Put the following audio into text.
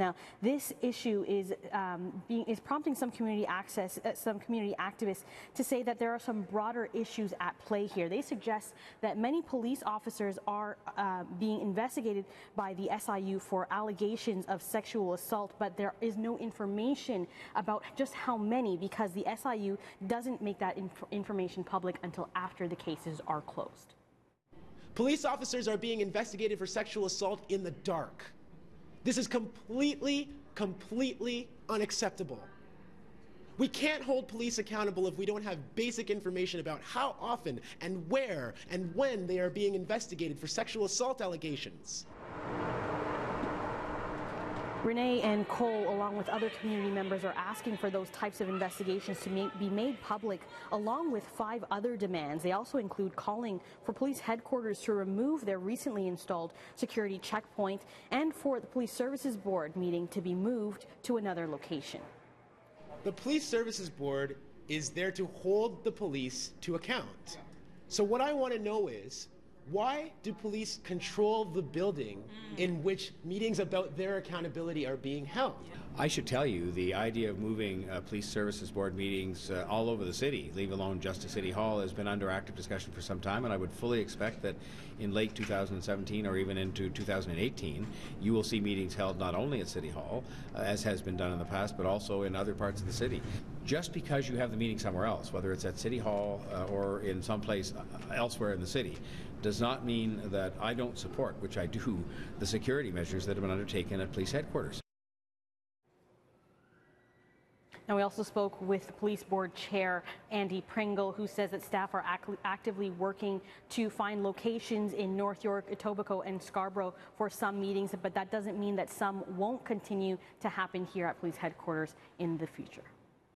Now, this issue is um, being is prompting some community access, uh, some community activists to say that there are some broader issues at play here. They suggest that many police officers are uh, being investigated by the SIU for allegations of sexual assault, but there is no information about just how many because the SIU doesn't make that inf information public until after the cases are closed. Police officers are being investigated for sexual assault in the dark. This is completely, completely unacceptable. We can't hold police accountable if we don't have basic information about how often and where and when they are being investigated for sexual assault allegations. Renee and Cole, along with other community members, are asking for those types of investigations to be made public, along with five other demands. They also include calling for police headquarters to remove their recently installed security checkpoint and for the Police Services Board meeting to be moved to another location. The Police Services Board is there to hold the police to account. So, what I want to know is why do police control the building in which meetings about their accountability are being held? I should tell you, the idea of moving uh, police services board meetings uh, all over the city, leave alone just to City Hall, has been under active discussion for some time, and I would fully expect that in late 2017 or even into 2018, you will see meetings held not only at City Hall, uh, as has been done in the past, but also in other parts of the city. Just because you have the meeting somewhere else, whether it's at City Hall uh, or in some place uh, elsewhere in the city, does not mean that I don't support, which I do, the security measures that have been undertaken at police headquarters. Now, we also spoke with police board chair, Andy Pringle, who says that staff are act actively working to find locations in North York, Etobicoke, and Scarborough for some meetings, but that doesn't mean that some won't continue to happen here at police headquarters in the future.